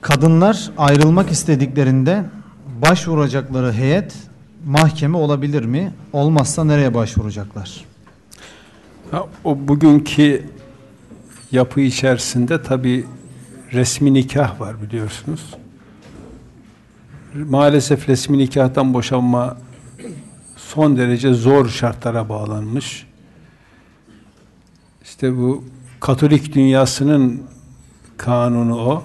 Kadınlar ayrılmak istediklerinde başvuracakları heyet mahkeme olabilir mi? Olmazsa nereye başvuracaklar? Ha, o bugünkü yapı içerisinde tabi resmi nikah var biliyorsunuz. Maalesef resmi nikahtan boşanma son derece zor şartlara bağlanmış. İşte bu Katolik dünyasının kanunu o.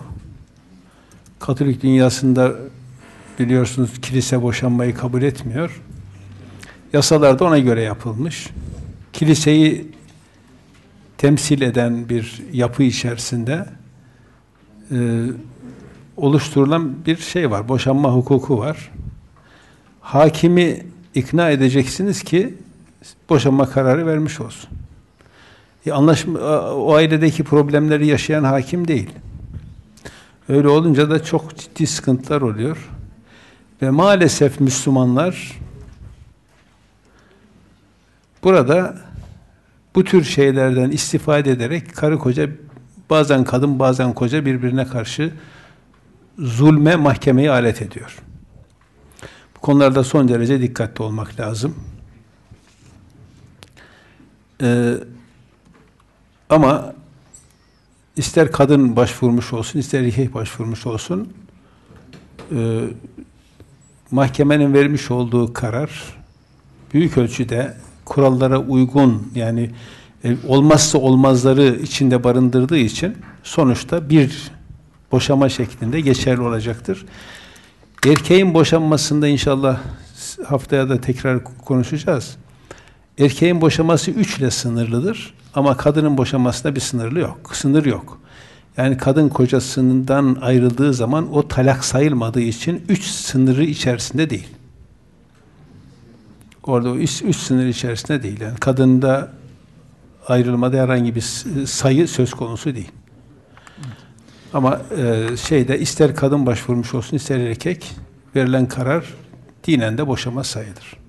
Katolik dünyasında biliyorsunuz kilise boşanmayı kabul etmiyor. Yasalar da ona göre yapılmış. Kiliseyi temsil eden bir yapı içerisinde e, oluşturulan bir şey var. Boşanma hukuku var. Hakimi ikna edeceksiniz ki boşanma kararı vermiş olsun. E anlaşma, o ailedeki problemleri yaşayan hakim değil. Öyle olunca da çok ciddi sıkıntılar oluyor. Ve maalesef Müslümanlar burada bu tür şeylerden istifade ederek karı koca bazen kadın bazen koca birbirine karşı zulme mahkemeyi alet ediyor. Bu konularda son derece dikkatli olmak lazım. Ee, ama ister kadın başvurmuş olsun, ister erkek başvurmuş olsun e, mahkemenin vermiş olduğu karar büyük ölçüde kurallara uygun yani e, olmazsa olmazları içinde barındırdığı için sonuçta bir boşama şeklinde geçerli olacaktır. Erkeğin boşanmasında inşallah haftaya da tekrar konuşacağız. Erkeğin boşaması üç ile sınırlıdır ama kadının boşamasında bir sınırlı yok. Sınır yok. Yani kadın kocasından ayrıldığı zaman o talak sayılmadığı için üç sınırı içerisinde değil. Orada o üç, sınır içerisinde değil. Yani kadında ayrılmada herhangi bir sayı söz konusu değil. Ama e, şeyde ister kadın başvurmuş olsun ister erkek verilen karar dinen de boşama sayılır.